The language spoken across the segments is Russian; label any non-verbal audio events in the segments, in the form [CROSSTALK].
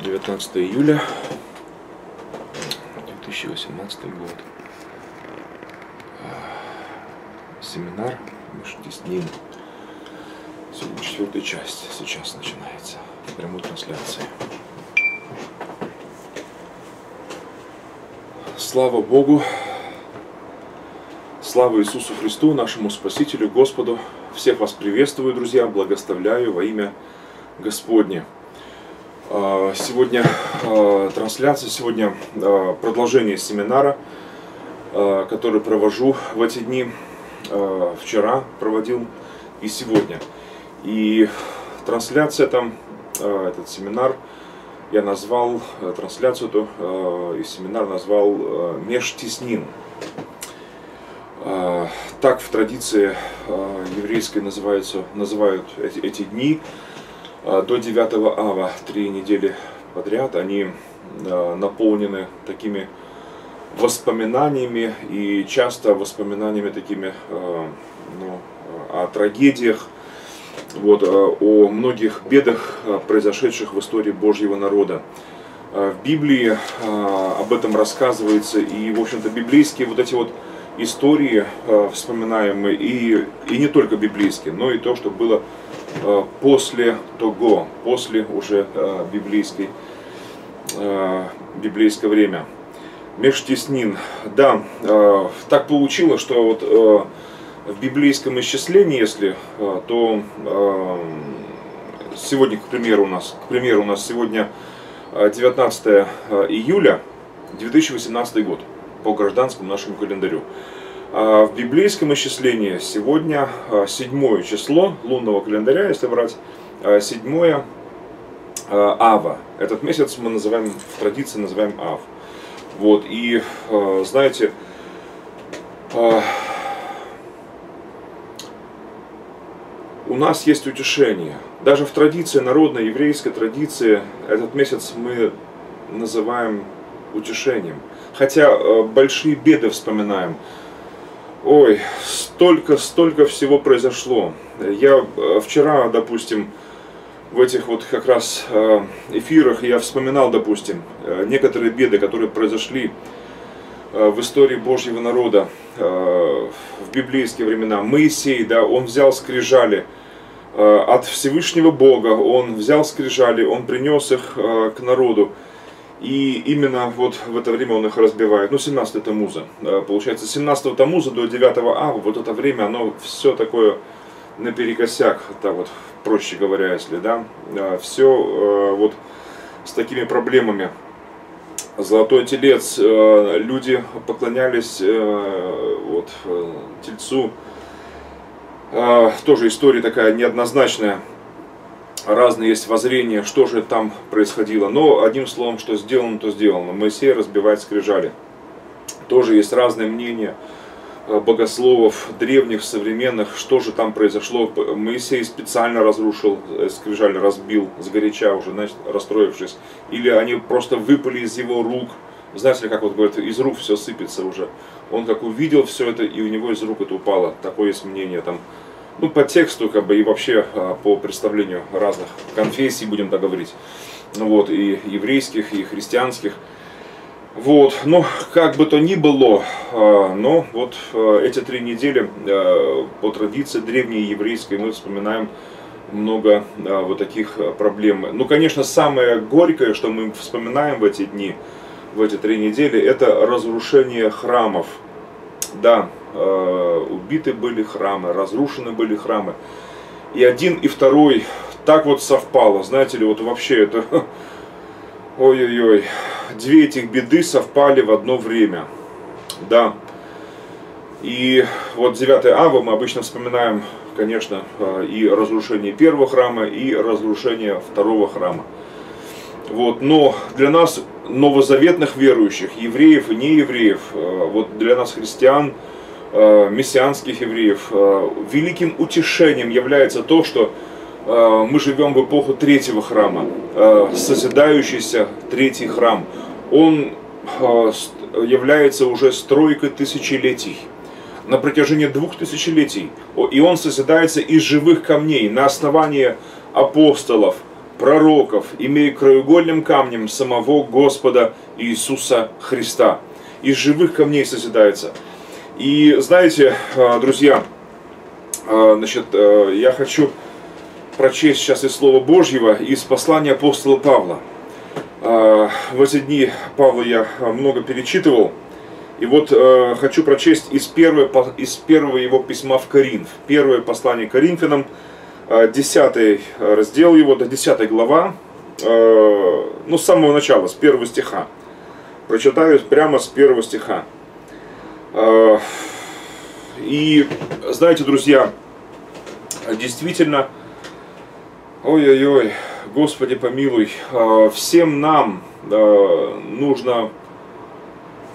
19 июля 2018 год. Семинар Миштиснин. Сегодня четвертая часть сейчас начинается. В прямой трансляции. Слава Богу! Слава Иисусу Христу, нашему Спасителю, Господу! Всех вас приветствую, друзья, благословляю во имя Господне. А, сегодня а, трансляция, сегодня а, продолжение семинара, который провожу в эти дни. Вчера проводил и сегодня. И трансляция там, этот семинар, я назвал трансляцию эту и семинар назвал «Межтеснин». Так в традиции еврейской называются, называют эти, эти дни – до 9 ава, три недели подряд, они а, наполнены такими воспоминаниями и часто воспоминаниями такими а, ну, о трагедиях, вот, о многих бедах, произошедших в истории Божьего народа. В Библии об этом рассказывается, и, в общем-то, библейские вот эти вот истории вспоминаемые, и, и не только библейские, но и то, что было после того, после уже э, библейской, э, библейское время. Межтеснин. Да, так получилось, что вот в библейском исчислении, если, то сегодня, к примеру, у нас, к примеру, у нас сегодня 19 июля 2018 год по гражданскому нашему календарю. А в библейском исчислении сегодня а, седьмое число лунного календаря, если брать а, седьмое Ава. Этот месяц мы называем, в традиции называем Ав. Вот, и знаете, у нас есть утешение. Даже в традиции, народной еврейской традиции, этот месяц мы называем утешением. Хотя большие беды вспоминаем. Ой, столько, столько всего произошло. Я э, вчера, допустим, в этих вот как раз э, эфирах я вспоминал, допустим, э, некоторые беды, которые произошли в истории Божьего народа в библейские времена. Моисей, да, он взял скрижали от Всевышнего Бога, он взял скрижали, он принес их к народу. И именно вот в это время он их разбивает. Ну, 17 Тамуза. Получается, 17 Тамуза до 9 Ава, вот это время, оно все такое наперекосяк, так вот, проще говоря, если, да, все э, вот с такими проблемами. Золотой телец, э, люди поклонялись э, вот, тельцу. Тоже история такая неоднозначная разные есть воззрения, что же там происходило. Но одним словом, что сделано, то сделано. Моисей разбивает скрижали. Тоже есть разные мнения э, богословов, древних, современных, что же там произошло. Моисей специально разрушил э, скрижали, разбил сгоряча уже, значит, расстроившись. Или они просто выпали из его рук. Знаете ли, как вот говорят, из рук все сыпется уже. Он как увидел все это, и у него из рук это упало. Такое есть мнение там ну, по тексту, как бы, и вообще а, по представлению разных конфессий, будем так говорить, вот, и еврейских, и христианских. Вот, но как бы то ни было, а, но вот а, эти три недели по традиции древней еврейской мы вспоминаем много вот таких проблем. Ну, конечно, самое горькое, что мы вспоминаем в эти дни, в эти три недели, это разрушение храмов. Да, убиты были храмы, разрушены были храмы. И один и второй так вот совпало, знаете ли, вот вообще это, [LAUGHS] ой-ой-ой, две этих беды совпали в одно время, да. И вот 9 ава мы обычно вспоминаем, конечно, э, и разрушение первого храма, и разрушение второго храма. Вот, но для нас, новозаветных верующих, евреев и неевреев, э, вот для нас, христиан, Э, мессианских евреев, э, великим утешением является то, что э, мы живем в эпоху третьего храма, созидающийся третий храм. Он является уже стройкой тысячелетий на протяжении двух тысячелетий. И он созидается из живых камней на основании апостолов, пророков, имея краеугольным камнем самого Господа Иисуса Христа. Из живых камней созидается. И знаете, э, друзья, э, значит, э, я хочу прочесть сейчас из Слова Божьего, из послания апостола Павла. В эти дни Павла я много перечитывал, и вот хочу прочесть из первого, из первого его письма в Коринф, первое послание Коринфянам, 10 раздел его, до 10 глава, ну, с самого начала, с первого стиха. Прочитаю прямо с первого стиха. И знаете, друзья, действительно, ой-ой-ой, Господи помилуй, а, всем нам а, нужно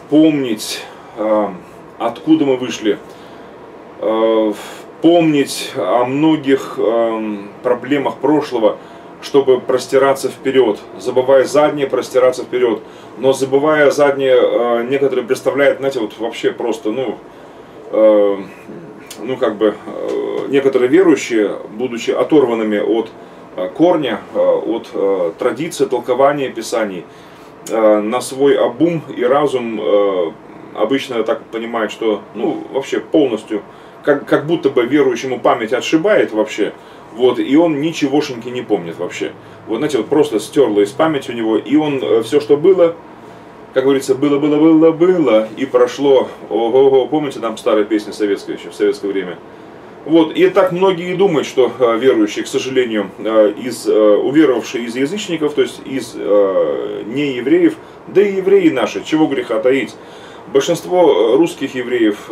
помнить, а, откуда мы вышли, помнить о многих проблемах прошлого, чтобы простираться вперед, забывая заднее, простираться вперед. Но забывая заднее, некоторые представляют, знаете, вот вообще просто, ну, Э, ну как бы э, некоторые верующие, будучи оторванными от э, корня, от традиции толкования Писаний, на свой обум и разум обычно так понимают, что ну вообще полностью, как, как будто бы верующему память отшибает вообще, вот, и он ничегошеньки не помнит вообще. Вот, знаете, вот просто стерло из памяти у него, и он все, что было, как говорится, было, было, было, было, и прошло. Ого-го, помните там старая песня советская еще, в советское время? Вот, и так многие думают, что э, верующие, к сожалению, э, из, э, уверовавшие из язычников, то есть из неевреев, да и евреи наши, чего греха таить. Большинство русских евреев,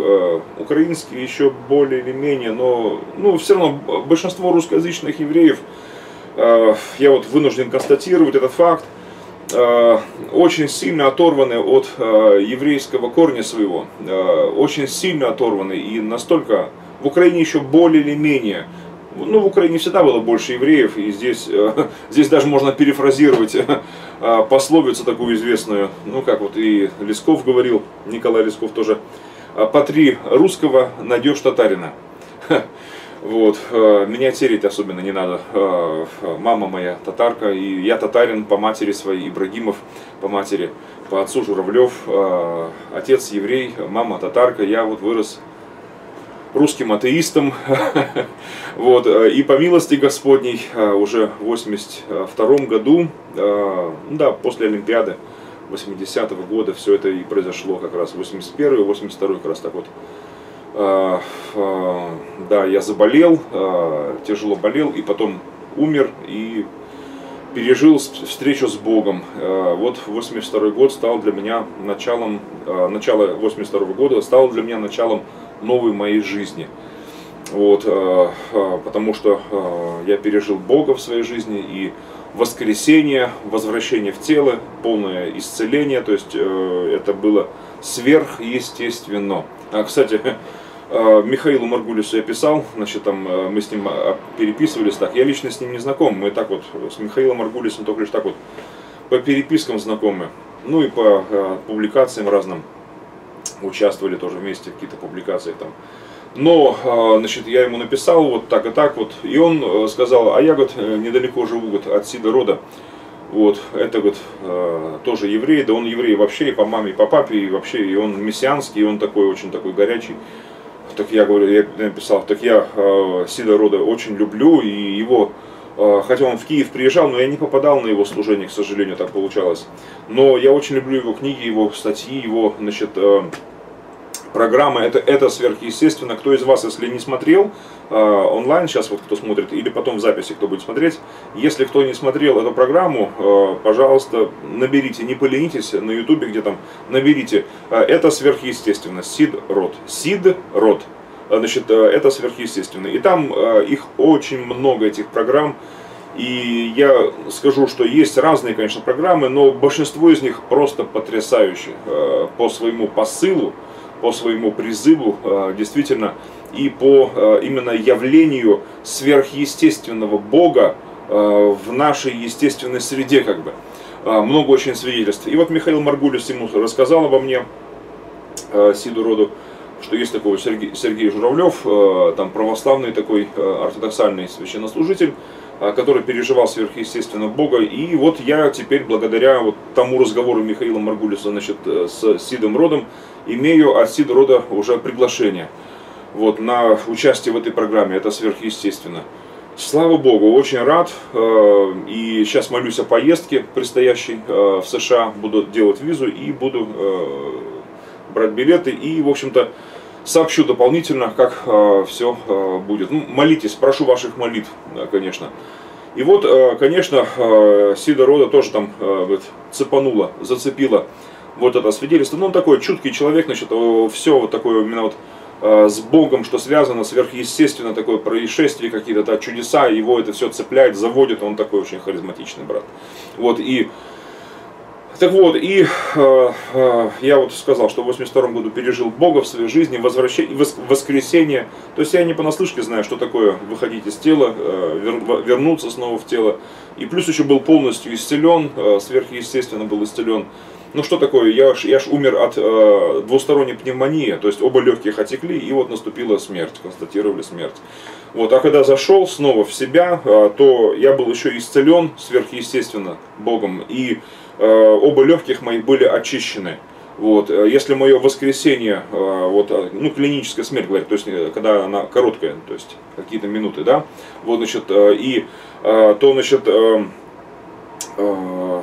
украинские еще более или менее, но ну, все равно большинство русскоязычных евреев, я вот вынужден констатировать этот факт, Э, очень сильно оторваны от э, еврейского корня своего, э, очень сильно оторваны и настолько, в Украине еще более или менее, ну в Украине всегда было больше евреев, и здесь, [LAUGHS] здесь даже можно перефразировать [LAUGHS] пословицу такую известную, ну как вот и Лесков говорил, Николай Лесков тоже, по три русского найдешь татарина. [LAUGHS] Вот. Э, меня тереть особенно не надо. Э, мама моя татарка, и я татарин по матери своей, Ибрагимов по матери, по отцу Журавлев, э, отец еврей, мама татарка, я вот вырос русским атеистом. [LAUGHS] вот. И по милости Господней уже в 82 году, да, после Олимпиады 80-го года все это и произошло как раз 81 82 как раз так вот Э, э, да, я заболел, э, тяжело болел, и потом умер, и пережил встречу с Богом. Вот 82 год стал для меня началом, начало 82 года стало для меня началом новой моей жизни. Вот, потому что я пережил Бога в своей жизни и воскресение, возвращение в тело, полное исцеление, то есть это было сверхъестественно. А, кстати, [LAUGHS] Э, Михаилу Маргулису я писал, значит, там э, мы с ним э, переписывались так. Я лично с ним не знаком, мы так вот с Михаилом Маргулисом только лишь так вот по перепискам знакомы. Ну и по публикациям разным участвовали тоже вместе в каких-то публикациях там. Но, значит, я ему написал вот так и так вот, и он сказал, а я, вот недалеко живу, вот, от Сида рода, вот, это, вот, тоже еврей, да он еврей вообще и по маме, и по папе, и вообще, и он мессианский, и он такой, очень такой горячий. Так я говорю, я написал, так я э, Сида Рода очень люблю, и его, э, хотя он в Киев приезжал, но я не попадал на его служение, к сожалению, так получалось. Но я очень люблю его книги, его статьи, его, значит, э, программы, это, это сверхъестественно. Кто из вас, если не смотрел э, онлайн, сейчас вот кто смотрит, или потом в записи, кто будет смотреть, если кто не смотрел эту программу, э, пожалуйста, наберите, не поленитесь на ютубе, где там, наберите, э, это сверхъестественно, Сид Род, Сид Род, значит, э, это сверхъестественно. И там э, их очень много, этих программ, и я скажу, что есть разные, конечно, программы, но большинство из них просто потрясающие э, по своему посылу, по своему призыву, действительно, и по именно явлению сверхъестественного Бога в нашей естественной среде, как бы. Много очень свидетельств. И вот Михаил Маргулис ему рассказал обо мне, Сиду Роду, что есть такой Сергей, Сергей Журавлев, там православный такой ортодоксальный священнослужитель, а, который переживал сверхъестественно Бога. И вот я теперь, благодаря вот тому разговору Михаила Маргулиса значит, э, с Сидом Родом, имею от Сида Рода уже приглашение вот, на участие в этой программе. Это сверхъестественно. Слава Богу, очень рад. Э, и сейчас молюсь о поездке предстоящей э, в США. Буду делать визу и буду брать билеты. И, в общем-то, сообщу дополнительно, как э, все э, будет. Ну, молитесь, прошу ваших молитв, да, конечно. И вот, э, конечно, э, Сида Рода тоже там э, цепанула, зацепила вот это свидетельство. Ну, он такой чуткий человек, значит, все вот такое именно вот с Богом, что связано, сверхъестественно такое происшествие, какие-то да, чудеса, его это все цепляет, заводит, он такой очень харизматичный брат. Вот, и так вот, и э, э, я вот сказал, что в 82 году пережил Бога в своей жизни, возвращение, воскресение. То есть я не понаслышке знаю, что такое выходить из тела, э, вер, вернуться снова в тело. И плюс еще был полностью исцелен, э, сверхъестественно был исцелен. Ну что такое, я ж, я ж умер от э, двусторонней пневмонии, то есть оба легких отекли, и вот наступила смерть, констатировали смерть. Вот, а когда зашел снова в себя, э, то я был еще исцелен сверхъестественно Богом, и оба легких моих были очищены. Вот. Э, если мое воскресенье, э, вот, ну, клиническая смерть, говорят, то есть, когда она короткая, то есть, какие-то минуты, да, вот, значит, и то, значит,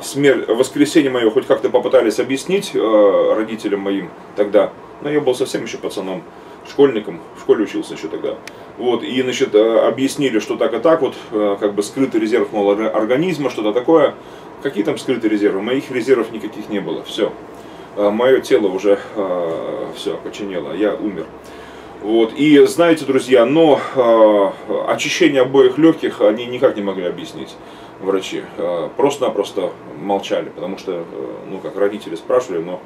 смерть, воскресенье мое хоть как-то попытались объяснить родителям моим тогда, но я был совсем еще пацаном, школьником, в школе учился еще тогда. Вот, и, значит, объяснили, что так и так, вот, как бы скрытый резерв, мол, организма, что-то такое. Какие там скрытые резервы? Моих резервов никаких не было. Все. А, Мое тело уже а, все окоченело. Я умер. Вот. И знаете, друзья, но э, очищение обоих легких они никак не могли объяснить врачи. Э, просто-напросто молчали, потому что, э, ну, как родители спрашивали, но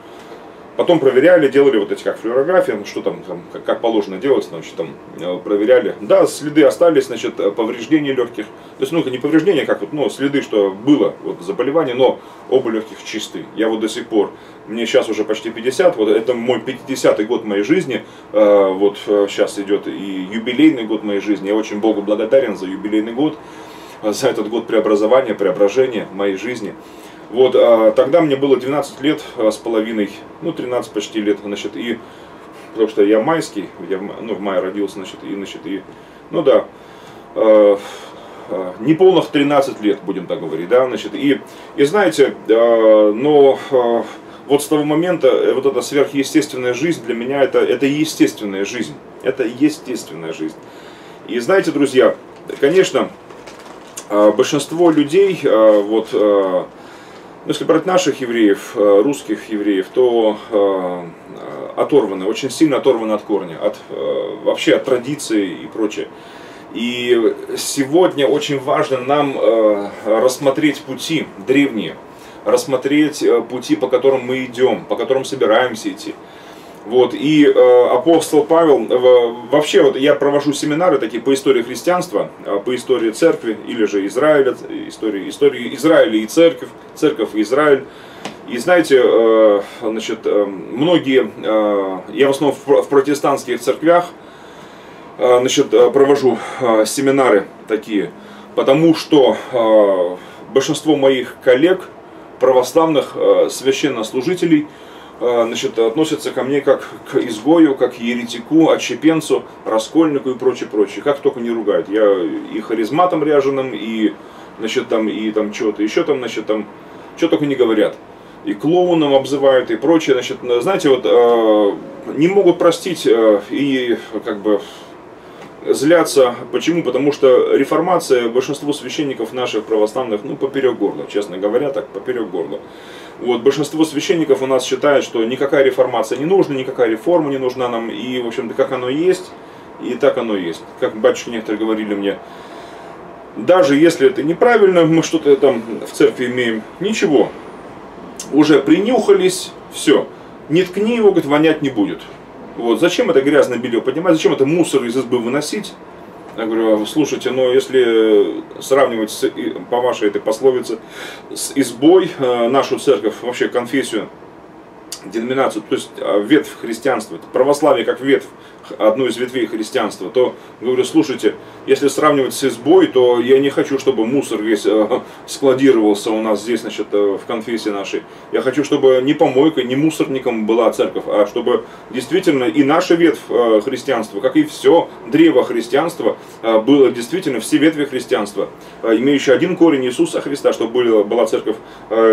Потом проверяли, делали вот эти как флюорографии, ну, что там, там как, как положено делать, значит, там э, проверяли. Да, следы остались, значит, э, повреждения легких. То есть, ну, не повреждения, как вот, ну, следы, что было вот, заболевание, но оба легких чисты. Я вот до сих пор, мне сейчас уже почти 50, вот это мой 50-й год моей жизни, э, вот сейчас идет и юбилейный год моей жизни. Я очень Богу благодарен за юбилейный год, за этот год преобразования, преображения моей жизни. Вот, а, тогда мне было 12 лет а, с половиной, ну 13 почти лет, значит, и потому что я майский, я ну, в мае родился, значит, и, значит, и, ну да, э, э, неполных 13 лет, будем так говорить, да, значит, и, и знаете, э, но э, вот с того момента э, вот эта сверхъестественная жизнь для меня это, это естественная жизнь, это естественная жизнь. И знаете, друзья, конечно, большинство людей, вот, ну, если брать наших евреев, э, русских евреев, то э, оторваны, очень сильно оторваны от корня, от, э, вообще от традиции и прочее. И сегодня очень важно нам рассмотреть пути древние, рассмотреть пути, по которым мы идем, по которым собираемся идти. Вот, и э, апостол Павел, э, вообще вот я провожу семинары такие по истории христианства, э, по истории церкви, или же Израиля, истории, истории Израиля и церковь, церковь и Израиль. И знаете, э, значит, э, многие, э, я в основном в, в протестантских церквях, э, значит, э, провожу э, семинары такие, потому что э, большинство моих коллег, православных э, священнослужителей, значит, относятся ко мне как к изгою, как к еретику, отщепенцу, раскольнику и прочее, прочее. Как только не ругают. Я и харизматом ряженым, и, значит, там, и там что-то еще там, значит, там, что только не говорят. И клоуном обзывают, и прочее. Значит, знаете, вот э, не могут простить э, и как бы злятся. Почему? Потому что реформация большинству священников наших православных, ну, поперек горла, честно говоря, так, поперек горла. Вот, большинство священников у нас считает, что никакая реформация не нужна, никакая реформа не нужна нам, и, в общем-то, как оно есть, и так оно есть. Как батюшки некоторые говорили мне, даже если это неправильно, мы что-то там в церкви имеем, ничего, уже принюхались, все, не ткни его, говорит, вонять не будет. Вот, зачем это грязное белье поднимать, зачем это мусор из избы выносить? Я говорю, слушайте, но если сравнивать с, по вашей этой пословице с избой э, нашу церковь, вообще конфессию, деноминацию, то есть э, ветвь христианства, православие как ветвь одну из ветвей христианства, то говорю, слушайте, если сравнивать с избой, то я не хочу, чтобы мусор весь э, складировался у нас здесь, значит, э, в конфессии нашей. Я хочу, чтобы не помойкой, не мусорником была церковь, а чтобы действительно и наша ветвь э, христианства, как и все древо христианства, было действительно все ветви христианства, имеющие один корень Иисуса Христа, чтобы была, церковь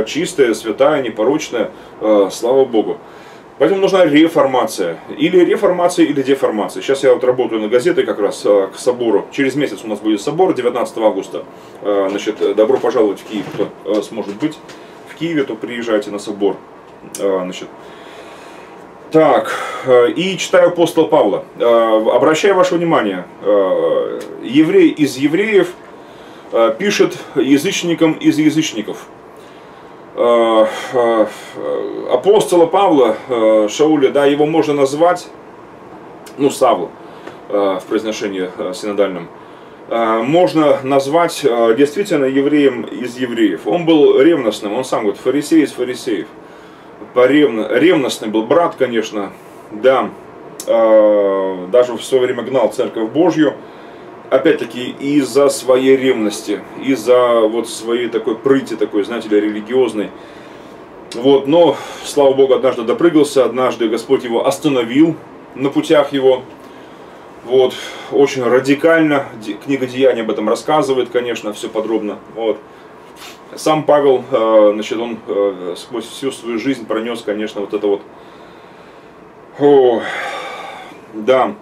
чистая, святая, непорочная, слава Богу. Поэтому нужна реформация. Или реформация, или деформация. Сейчас я вот работаю на газеты как раз э, к собору. Через месяц у нас будет собор, 19 августа. Э, значит, добро пожаловать в Киев, кто э, сможет быть в Киеве, то приезжайте на собор. Значит, так, и читаю апостола Павла. Обращаю ваше внимание, еврей из евреев пишет язычникам из язычников. Э, э, апостола Павла, э, Шауля, да, его можно назвать, ну, Савла в произношении синодальном, можно назвать действительно евреем из евреев. Он был ревностным, он сам говорит, фарисей из фарисеев. Поревно, ревностный был брат, конечно, да, даже в свое время гнал церковь Божью, опять-таки из-за своей ревности, из-за вот своей такой прыти, такой, знаете ли, религиозной. Вот, но, слава Богу, однажды допрыгался, однажды Господь его остановил на путях его. Вот, очень радикально, книга Деяний об этом рассказывает, конечно, все подробно. Вот. Сам Павел, э, значит, он э, сквозь всю свою жизнь пронес, конечно, вот это вот, о, да,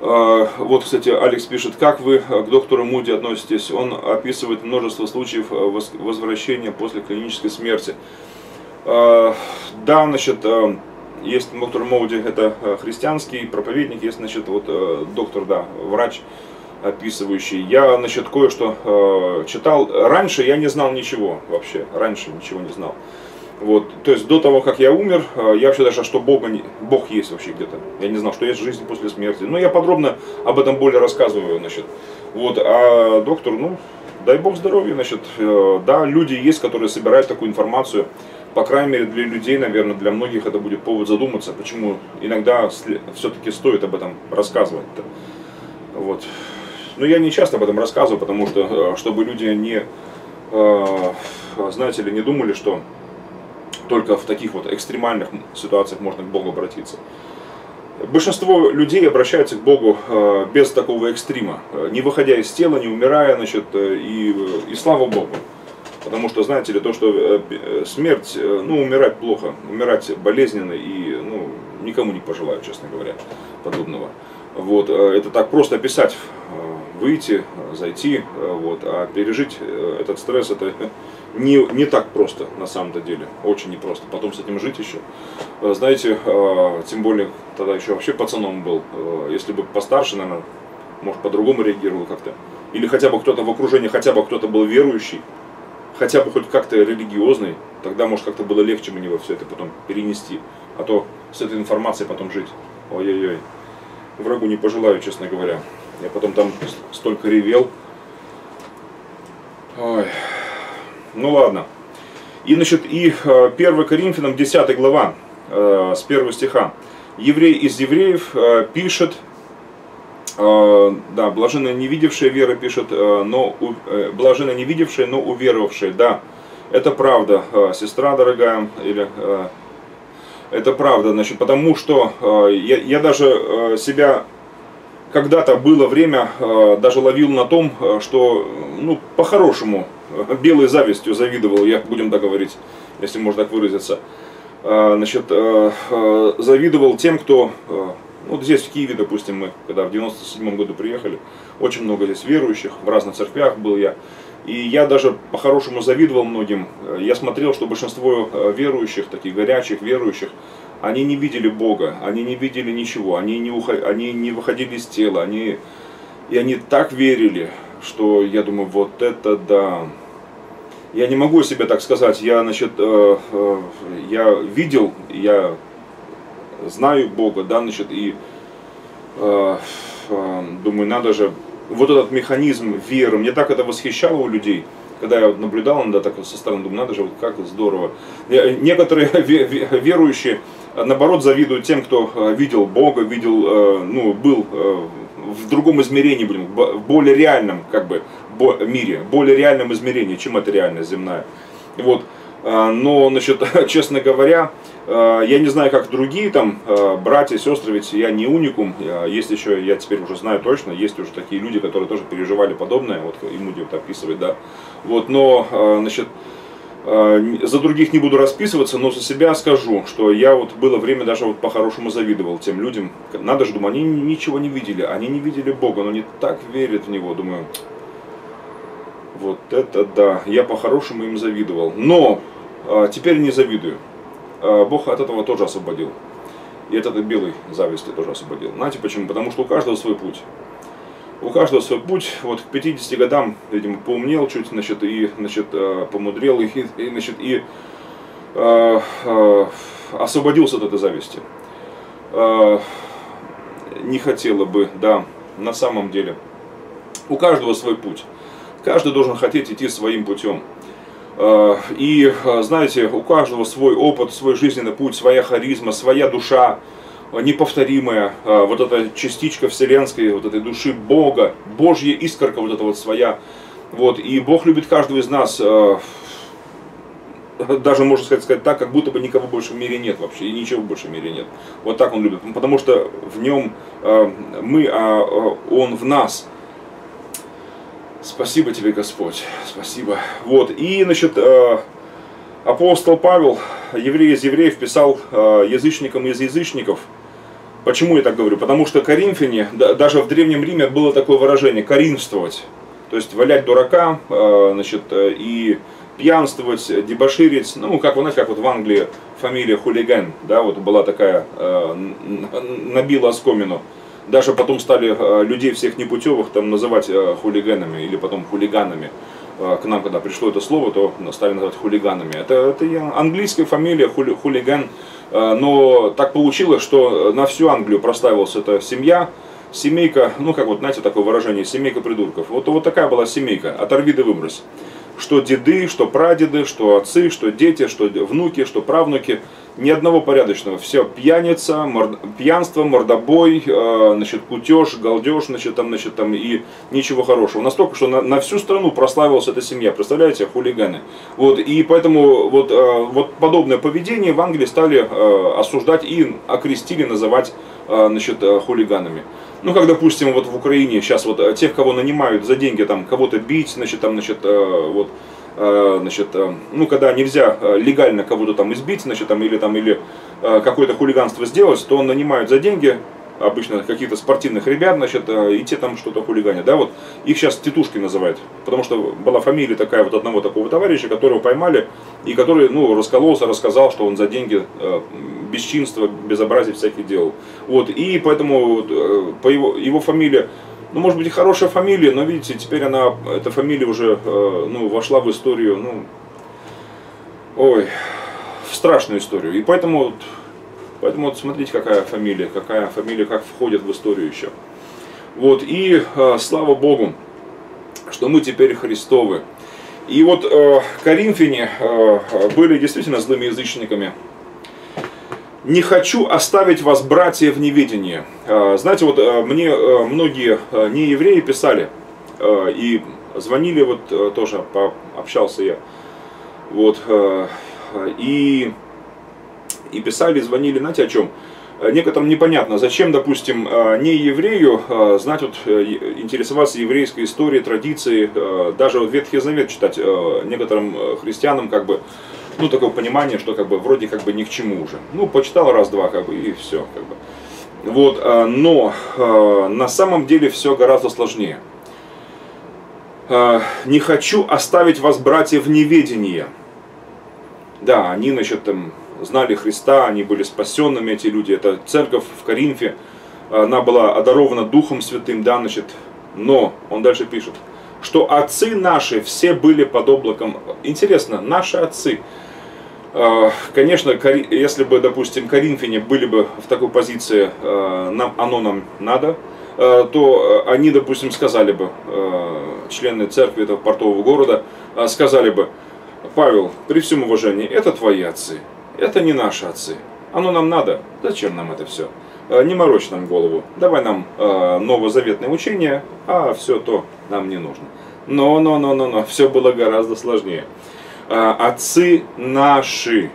вот, кстати, Алекс пишет, как вы к доктору Муди относитесь? Он описывает множество случаев э, возвращения после клинической смерти. А, да, значит, есть доктор Моуди, это христианский проповедник, есть, значит, вот доктор, да, врач описывающий. Я, значит, кое-что читал. Раньше я не знал ничего вообще, раньше ничего не знал. Вот, то есть до того, как я умер, э, я вообще даже, что Бога не, Бог есть вообще где-то. Я не знал, что есть жизнь после смерти. Но я подробно об этом более рассказываю, значит. Вот, а доктор, ну, дай Бог здоровья, значит. Э, да, люди есть, которые собирают такую информацию. По крайней мере, для людей, наверное, для многих это будет повод задуматься, почему иногда все-таки стоит об этом рассказывать. -то. Вот. Но я не часто об этом рассказываю, потому что, э, чтобы люди не, знаете ли, не думали, что только в таких вот экстремальных ситуациях можно к Богу обратиться. Большинство людей обращаются к Богу э, без такого экстрима, э, не выходя из тела, не умирая, значит, э, и, и слава Богу. Потому что, знаете ли, то, что смерть, ну, умирать плохо, умирать болезненно и, ну, никому не пожелаю, честно говоря, подобного. Вот, это так просто описать, выйти, зайти, вот, а пережить этот стресс, это [LAUGHS] не, не так просто на самом-то деле, очень непросто. Потом с этим жить еще. Э, знаете, э, тем более тогда еще вообще пацаном был. Э, если бы постарше, наверное, может по-другому реагировал как-то. Или хотя бы кто-то в окружении, хотя бы кто-то был верующий, хотя бы хоть как-то религиозный, тогда может как-то было легче мне во все это потом перенести. А то с этой информацией потом жить. Ой-ой-ой. Врагу не пожелаю, честно говоря. Я потом там столько ревел. Ой. Ну ладно. И, значит, и 1 э, Коринфянам 10 глава, э, с 1 стиха. Еврей из евреев э, пишет, да, блаженно не видевшая вера пишет, но блаженно не видевшая, но уверовавшая, да, это правда, сестра дорогая, или это правда, значит, потому что я, я даже себя когда-то было время, даже ловил на том, что, ну, по-хорошему, белой завистью завидовал, я будем так говорить, если можно так выразиться. А, значит, завидовал тем, кто, вот здесь в Киеве, допустим, мы, когда в 97 году приехали, очень много здесь верующих, в разных церквях был я. И я даже по-хорошему завидовал многим. Я смотрел, что большинство верующих, таких горячих верующих, они не видели Бога, они не видели ничего, они не, уход... они не выходили из тела, они... и они так верили, что я думаю, вот это да. Я не могу себе так сказать. Я, значит, э, э, я видел, я знаю Бога, да, значит, и э, э, думаю, надо же, вот этот механизм веры, мне так это восхищало у людей, когда я наблюдал, да, так со стороны, думаю, надо же, вот как здорово. Некоторые [LAUGHS] верующие, наоборот, завидуют тем, кто э, видел Бога, видел, э, ну, был э, в другом измерении, будем, в более реальном, как бы, мире, более реальном измерении, чем эта реальность земная. Вот. Но, значит, [LAUGHS] честно говоря, я не знаю, как другие там братья, сестры, ведь я не уникум, есть еще, я теперь уже знаю точно, есть уже такие люди, которые тоже переживали подобное, вот Имуди вот описывает, да. Вот, но, значит, Э, за других не буду расписываться, но за себя скажу, что я вот было время даже вот по-хорошему завидовал тем людям. Надо же, думаю, они ничего не видели, они не видели Бога, но они так верят в Него, думаю, вот это да, я по-хорошему им завидовал. Но теперь не завидую. А, Бог от этого тоже освободил. И от этой белой зависти тоже освободил. Знаете почему? Потому что у каждого свой путь у каждого свой путь. Вот к 50 годам, видимо, поумнел чуть, значит, и, значит, э, помудрел, и, и значит, и э, э, освободился от этой зависти. Э, не хотела бы, да, на самом деле. У каждого свой путь. Каждый должен хотеть идти своим путем. Э, и, э, знаете, у каждого свой опыт, свой жизненный путь, своя харизма, своя душа, неповторимая, а, вот эта частичка вселенской, вот этой души Бога, Божья искорка вот эта вот своя. Вот, и Бог любит каждого из нас, [LAUGHS] даже можно сказать, сказать так, как будто бы никого больше в мире нет вообще, и ничего больше в мире нет. Вот так Он любит, потому что в Нем мы, а Он в нас. Спасибо тебе, Господь, спасибо. Вот, и, значит, апостол Павел, еврей из евреев, писал язычникам из язычников – Почему я так говорю? Потому что коринфяне, даже в Древнем Риме было такое выражение «коринфствовать». То есть валять дурака, э, значит, э, и пьянствовать, дебоширить, ну, как вы знаете, как вот в Англии фамилия хулиган, да, вот была такая, э, набила оскомину. Даже потом стали людей всех непутевых там называть хулиганами или потом хулиганами. К нам, когда пришло это слово, то стали называть хулиганами. Это, это английская фамилия, хули, хулиган. Э, но так получилось, что на всю Англию прославилась эта семья, семейка, ну как вот, знаете, такое выражение, семейка придурков. Вот, вот такая была семейка, оторви да выбрось. Что деды, что прадеды, что отцы, что дети, что внуки, что правнуки – ни одного порядочного. Все пьяница, мор... пьянство, мордобой, э, значит, кутеж, галдеж, значит, там, значит, там, и ничего хорошего. Настолько, что на, на всю страну прославилась эта семья, представляете, хулиганы. Вот, и поэтому вот, э, вот подобное поведение в Англии стали э, осуждать и окрестили, называть э, значит, э, хулиганами. Ну, как, допустим, вот в Украине сейчас вот э, тех, кого нанимают за деньги, там, кого-то бить, значит, там, значит, э, вот, значит, э, ну, когда нельзя э, легально кого-то там избить, значит, там, или, там, или какое-то хулиганство сделать, то он нанимает за деньги обычно каких-то спортивных ребят, значит, и те там что-то хулиганят, да, вот, их сейчас тетушки называют, потому что была фамилия такая вот одного такого товарища, которого поймали, и который, ну, раскололся, рассказал, что он за деньги бесчинства, безобразие всяких делал, вот, и поэтому по его, его фамилия ну, может быть, и хорошая фамилия, но видите, теперь она, эта фамилия уже, э, ну, вошла в историю, ну, ой, в страшную историю. И поэтому, вот, поэтому вот смотрите, какая фамилия, какая фамилия, как входит в историю еще. Вот, и э, слава Богу, что мы теперь Христовы. И вот э, коринфяне э, были действительно злыми язычниками, не хочу оставить вас, братья, в неведении. А, знаете, вот а, мне а, многие не евреи писали и звонили, вот тоже общался я, вот, и, и писали, звонили, знаете, о чем? Некоторым непонятно, зачем, допустим, не еврею знать, вот, интересоваться еврейской историей, традицией, даже вот Ветхий Завет читать некоторым христианам, как бы, ну, такое понимание, что как бы вроде как бы ни к чему уже. Ну, почитал раз-два, как бы, и все, как бы. Вот, а, но а, на самом деле все гораздо сложнее. А, не хочу оставить вас, братья, в неведении. Да, они, значит, там, знали Христа, они были спасенными, эти люди. Это церковь в Коринфе, она была одарована Духом Святым, да, значит, но, он дальше пишет, что отцы наши все были под облаком. Интересно, наши отцы, а, Конечно, если бы, допустим, коринфяне были бы в такой позиции, а, нам, оно нам надо, а, то они, допустим, сказали бы, члены церкви этого портового города, сказали бы, Павел, при всем уважении, это твои отцы, это не наши отцы. Оно нам надо. Зачем нам это все? Э, не морочь нам голову. Давай нам э, новозаветное учение, а все то нам не нужно. Но, но, но, но, но, все было гораздо сложнее. Э, отцы наши,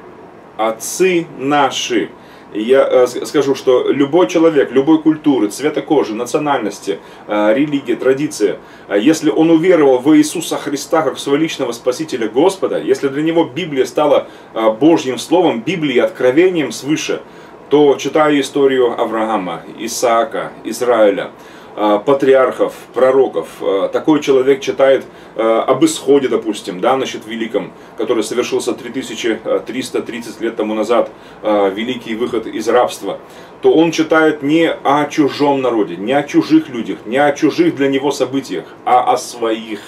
отцы наши. Я э, скажу, что любой человек, любой культуры, цвета кожи, национальности, э, религии, традиции, э, если он уверовал в Иисуса Христа как своего личного Спасителя Господа, если для него Библия стала Божьим Словом, Библией, откровением свыше, то читая историю Авраама, Исаака, Израиля, э, патриархов, пророков. Э, такой человек читает э, об исходе, допустим, да, значит, великом, который совершился 3330 лет тому назад, великий выход из рабства, то он читает не о чужом народе, не о чужих людях, не о чужих для него событиях, а о своих.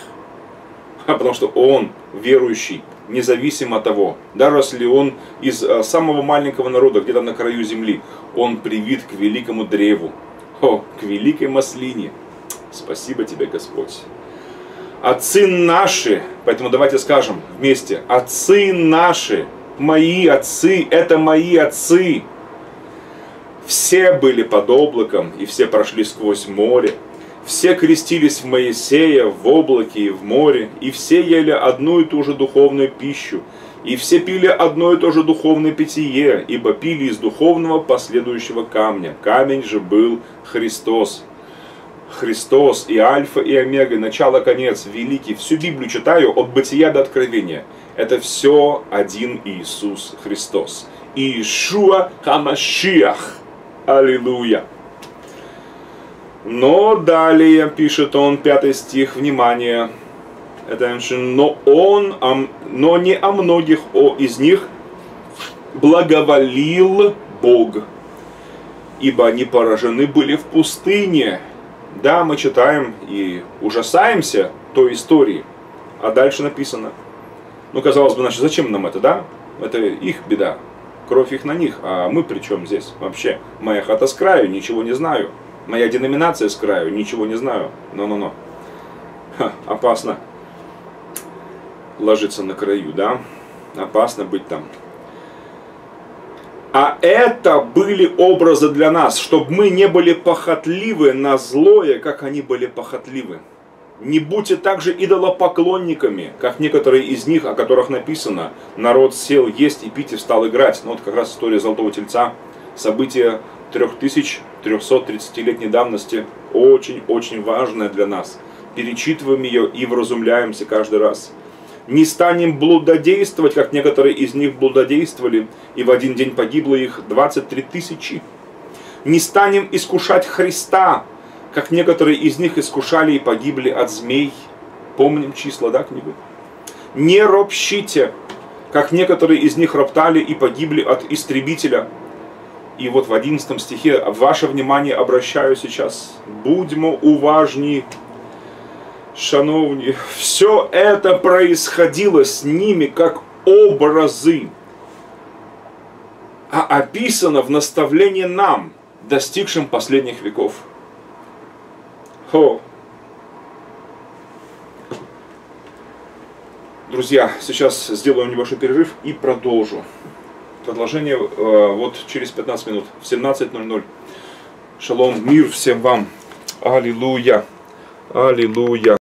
[LAUGHS] Потому что он верующий, независимо от того, даже если он из э, самого маленького народа, где-то на краю земли, он привит к великому древу, о, к великой маслине. Спасибо тебе, Господь. Отцы наши, поэтому давайте скажем вместе, отцы наши, мои отцы, это мои отцы. Все были под облаком, и все прошли сквозь море, все крестились в Моисея, в облаке и в море, и все ели одну и ту же духовную пищу, и все пили одно и то же духовное питье, ибо пили из духовного последующего камня. Камень же был Христос. Христос и Альфа и Омега, начало, конец, великий. Всю Библию читаю от бытия до откровения. Это все один Иисус Христос. Иешуа Хамашиах. Аллилуйя. Но далее, пишет он, пятый стих, внимание, это но он, но не о многих о, из них благоволил Бог, ибо они поражены были в пустыне. Да, мы читаем и ужасаемся той истории, а дальше написано. Ну, казалось бы, значит, зачем нам это, да? Это их беда, кровь их на них, а мы при чем здесь вообще? Моя хата с краю, ничего не знаю. Моя деноминация с краю, ничего не знаю. Но-но-но. Опасно ложиться на краю, да? Опасно быть там. А это были образы для нас, чтобы мы не были похотливы на злое, как они были похотливы. Не будьте также идолопоклонниками, как некоторые из них, о которых написано, народ сел есть и пить и встал играть. Ну вот как раз история Золотого Тельца, событие 3330-летней давности очень-очень важная для нас. Перечитываем ее и вразумляемся каждый раз. Не станем блудодействовать, как некоторые из них блудодействовали, и в один день погибло их 23 тысячи. Не станем искушать Христа, как некоторые из них искушали и погибли от змей. Помним числа, да, книгу? Не ропщите, как некоторые из них роптали и погибли от истребителя. И вот в 11 стихе ваше внимание обращаю сейчас. Будьмо уважні, шановні. Все это происходило с ними как образы, а описано в наставлении нам, достигшим последних веков. Хо. Друзья, сейчас сделаем небольшой перерыв и продолжу. Продолжение э, вот через 15 минут в 17.00. Шалом, мир всем вам. Аллилуйя. Аллилуйя.